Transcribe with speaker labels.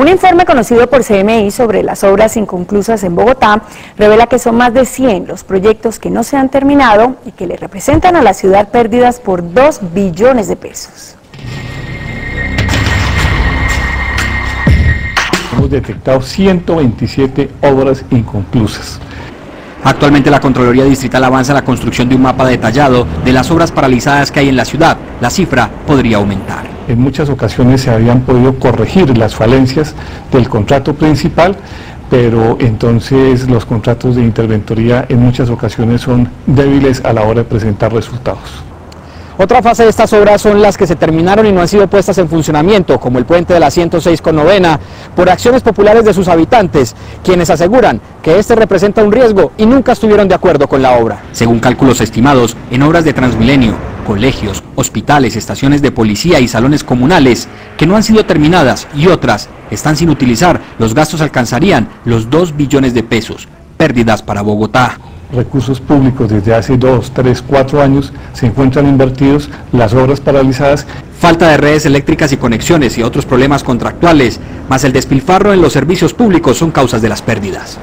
Speaker 1: Un informe conocido por CMI sobre las obras inconclusas en Bogotá revela que son más de 100 los proyectos que no se han terminado y que le representan a la ciudad pérdidas por 2 billones de pesos.
Speaker 2: Hemos detectado 127 obras inconclusas.
Speaker 3: Actualmente la Contraloría Distrital avanza la construcción de un mapa detallado de las obras paralizadas que hay en la ciudad. La cifra podría aumentar.
Speaker 2: En muchas ocasiones se habían podido corregir las falencias del contrato principal, pero entonces los contratos de interventoría en muchas ocasiones son débiles a la hora de presentar resultados.
Speaker 3: Otra fase de estas obras son las que se terminaron y no han sido puestas en funcionamiento, como el puente de la 106 con novena, por acciones populares de sus habitantes, quienes aseguran que este representa un riesgo y nunca estuvieron de acuerdo con la obra. Según cálculos estimados, en obras de Transmilenio, colegios, hospitales, estaciones de policía y salones comunales que no han sido terminadas y otras están sin utilizar, los gastos alcanzarían los 2 billones de pesos, pérdidas para Bogotá
Speaker 2: recursos públicos desde hace dos, tres, cuatro años se encuentran invertidos, las obras paralizadas.
Speaker 3: Falta de redes eléctricas y conexiones y otros problemas contractuales, más el despilfarro en los servicios públicos son causas de las pérdidas.